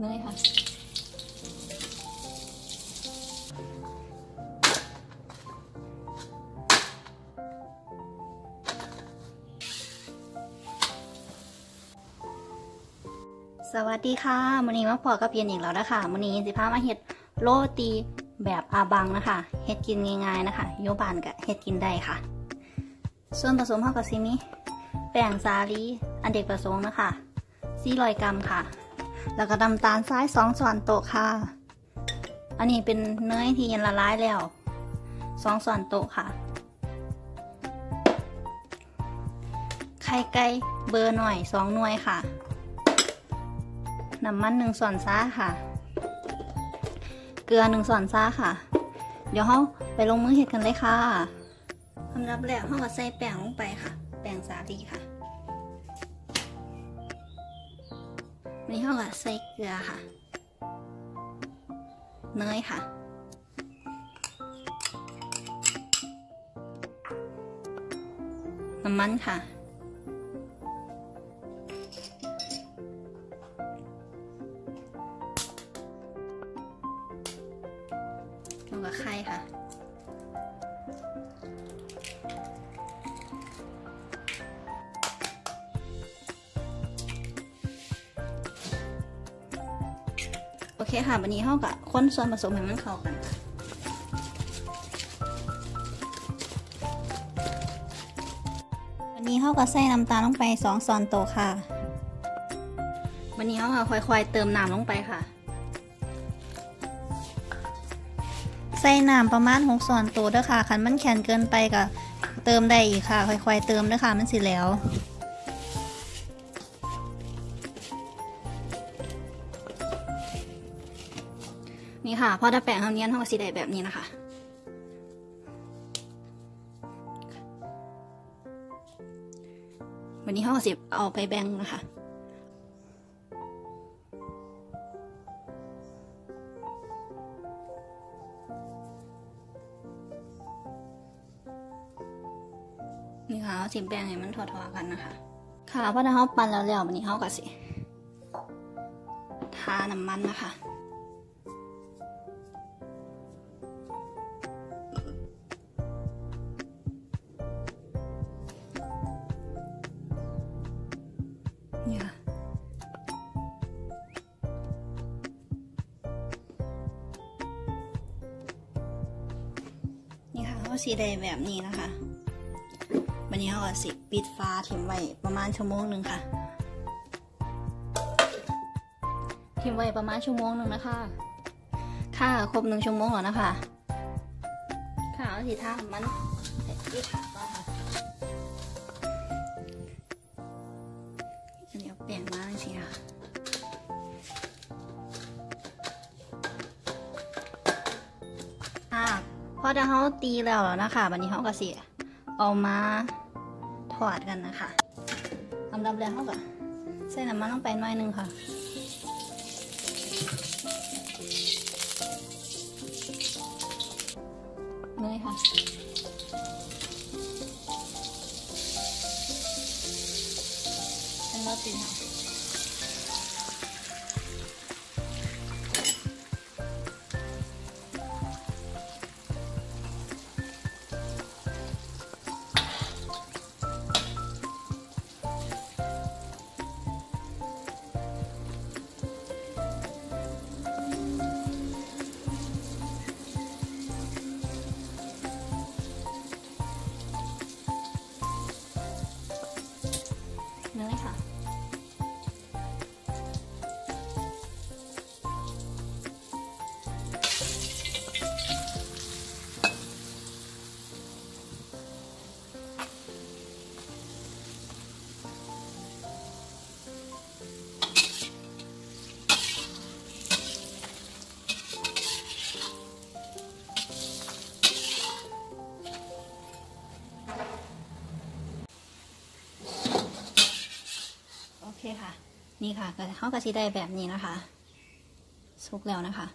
เนยค่ะ สวัสดีค่ะมื้อนี้มาพอกับเพียนอีกแล้วนะคะมื้อนี้สิพามาเฮ็ดโรตีแบบอาบังนะคะเฮ็ดกินง่ายๆนะคะโยบานกับเฮ็ดกินได้ค่ะ ส่วนผสมเฮากับซิมีแป้งสาลี อันเด็กประสงค์นะคะ400กรัมค่ะ แล้วก็น้ำตาลทราย2ช้อนโต๊ะค่ะ อันนี้เป็นเนยที่เย็นละลายแล้ว2ช้อนโต๊ะค่ะ ไข่ไก่เบอร์หน่อย2หน่วยค่ะน้ำมันหนึ่งส่วนซ่าค่ะ เกลือหนึ่งส่วนซ่าค่ะ เดี๋ยวเราไปลงมือเห็ดกันเลยค่ะสำหรับแรกเราก็ใส่แป้งลงไปค่ะ แป้งสาลีค่ะ วันนี้เราก็ใส่เกลือค่ะ เนยค่ะ น้ำมันค่ะแล้วก็ไข่ค่ะ โอเคค่ะวันนี้เขากับค้นส่วนผสมให้มันเข้ากันวันนี้เขากับใส่น้ำตาลลงไปสองซอนโตะค่ะวันนี้เขากับค่อยๆเติมน้ำลงไปค่ะ ใส่น้ำประมาณหกส่วนตัวเด้อค่ะคันมันแข็งเกินไปก็เติมได้อีกค่ะ ค่อยๆเติมเด้อค่ะมันสิแล้ว นี่ค่ะพอได้แป้งเท่านี้เท่ากับสีได้แบบนี้นะคะวันนี้เขาก็สิเอาไปแบ่งนะคะ นี่ค่ะสิแบ่งให้มันทั่วๆกันนะคะ ค่ะพอได้เขาปั่นแล้วแล้ววันนี้เขาก็สิทาน้ำมันนะคะ นี่ค่ะ นี่ค่ะเขาสีแดงแบบนี้นะคะวันนี้เขาก็สิปิดฟ้าทิ้งไว้ประมาณชั่วโมงหนึ่งค่ะทิ้งไว้ประมาณชั่วโมงหนึ่งนะคะ ค่ะครบหนึ่งชั่วโมงแล้วนะคะ ค่ะเอาสีทามัน เปลี่ยนมาสิค่ะค่ะพอเดี๋ยวเขาตีแล้วนะคะวันนี้เขาก็สิเอามาถอดกันนะคะลำดับแรกเขาก็ใส่น้ำมันลงไปหน่อยนึงค่ะเนยค่ะ เป็ เคค่ะ นี่ค่ะเขากะทิได้แบบนี้นะคะ สุกแล้วนะคะ